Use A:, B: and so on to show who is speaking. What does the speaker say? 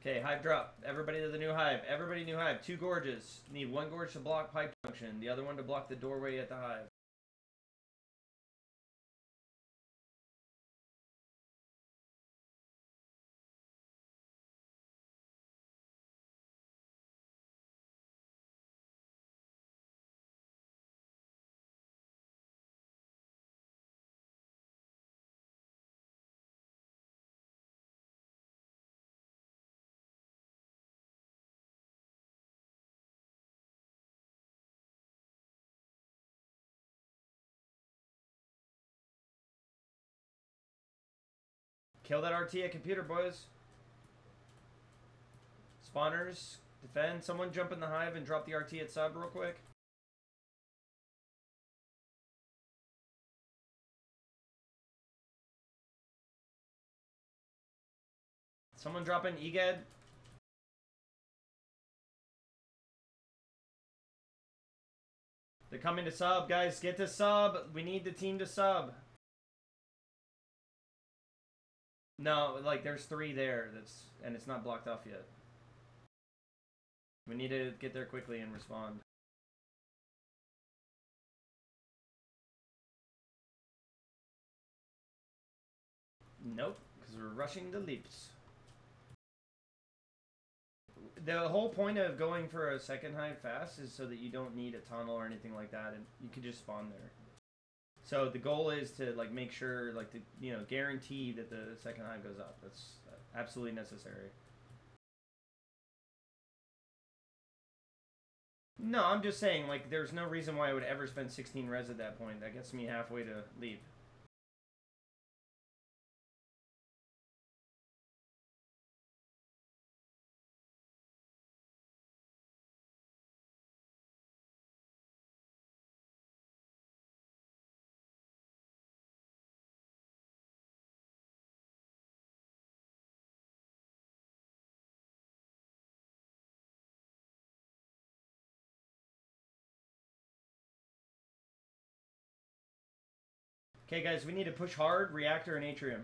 A: Okay, hive drop. Everybody to the new hive. Everybody new hive. Two gorges. Need one gorge to block pipe junction. The other one to block the doorway at the hive. Kill that RT at computer, boys. Spawners, defend. Someone jump in the hive and drop the RT at sub real quick. Someone drop in EGED. They're coming to sub, guys. Get to sub. We need the team to sub. No, like there's three there. That's and it's not blocked off yet. We need to get there quickly and respond. Nope, because we're rushing the leaps. The whole point of going for a second hive fast is so that you don't need a tunnel or anything like that, and you can just spawn there. So the goal is to like make sure, like to you know, guarantee that the second hive goes up. That's absolutely necessary. No, I'm just saying, like, there's no reason why I would ever spend 16 res at that point. That gets me halfway to leap. Okay, guys, we need to push hard, reactor, and atrium.